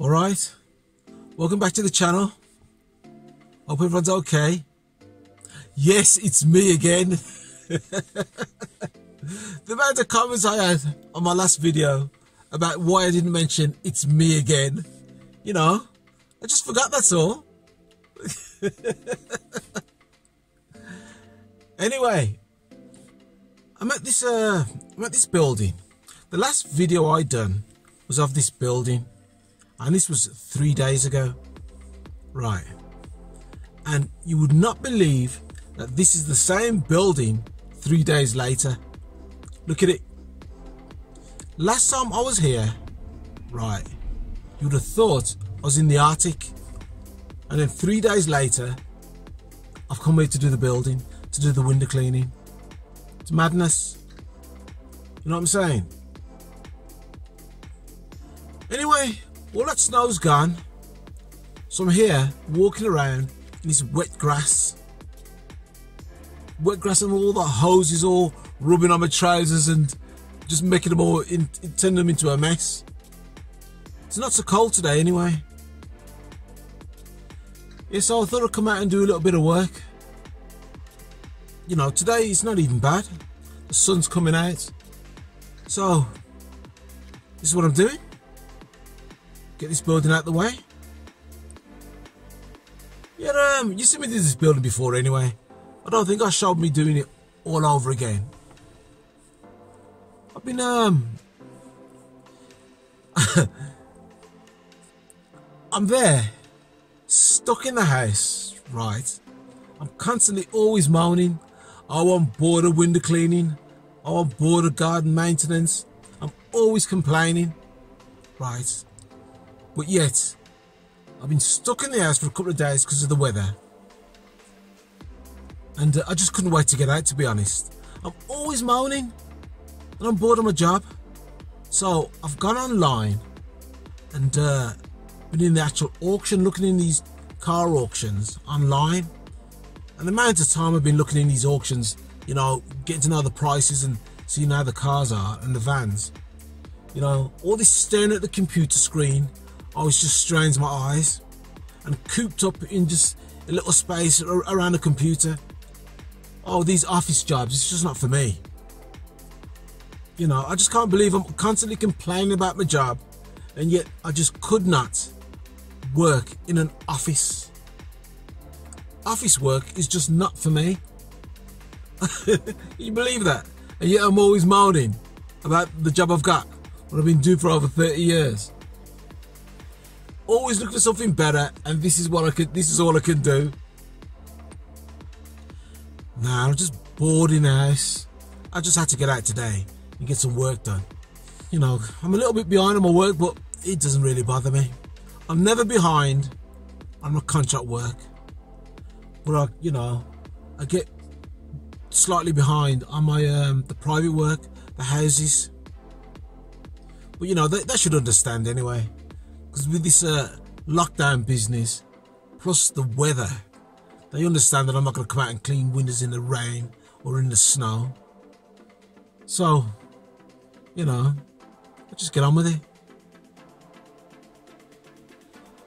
Alright, welcome back to the channel. Hope everyone's okay. Yes, it's me again. the amount of comments I had on my last video about why I didn't mention it's me again. You know, I just forgot that's all. anyway, I'm at this uh I'm at this building. The last video I done was of this building and this was three days ago. Right. And you would not believe that this is the same building three days later. Look at it. Last time I was here, right, you would have thought I was in the Arctic. And then three days later, I've come here to do the building, to do the window cleaning. It's madness. You know what I'm saying? Anyway, all that snow's gone. So I'm here walking around in this wet grass. Wet grass and all the hoses all rubbing on my trousers and just making them all, in, them into a mess. It's not so cold today anyway. Yeah, so I thought I'd come out and do a little bit of work. You know, today it's not even bad. The sun's coming out. So, this is what I'm doing. Get this building out the way. Yeah, um, you see me do this building before anyway. I don't think I showed me doing it all over again. I've been, um... I'm there, stuck in the house, right? I'm constantly always moaning. I want bored of window cleaning. I want bored of garden maintenance. I'm always complaining, right? But yet, I've been stuck in the house for a couple of days because of the weather. And uh, I just couldn't wait to get out, to be honest. I'm always moaning and I'm bored of my job. So I've gone online and uh, been in the actual auction, looking in these car auctions online. And the amount of time I've been looking in these auctions, you know, getting to know the prices and seeing how the cars are and the vans. You know, all this staring at the computer screen Oh, always just strains my eyes. And cooped up in just a little space around a computer. Oh, these office jobs, it's just not for me. You know, I just can't believe I'm constantly complaining about my job and yet I just could not work in an office. Office work is just not for me. you believe that? And yet I'm always moaning about the job I've got, what I've been doing for over 30 years always look for something better and this is what I could this is all I can do. Nah, I'm just bored in the house. I just had to get out today and get some work done. You know, I'm a little bit behind on my work, but it doesn't really bother me. I'm never behind on my contract work. But I, you know, I get slightly behind on my um, the private work, the houses. But you know, they, they should understand anyway. Because with this uh, lockdown business, plus the weather, they understand that I'm not going to come out and clean windows in the rain or in the snow. So, you know, I just get on with it.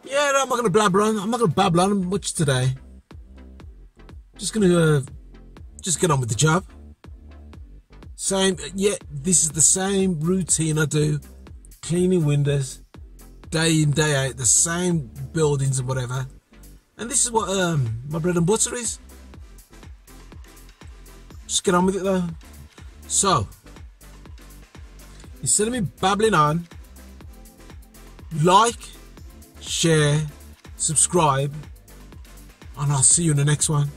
Yeah, no, I'm not going to blabber on. I'm not going to babble on much today. Just going to uh, just get on with the job. Same, yeah, this is the same routine I do. Cleaning windows, day in day out the same buildings and whatever. And this is what um, my bread and butter is. Just get on with it though. So instead of me babbling on like share subscribe and I'll see you in the next one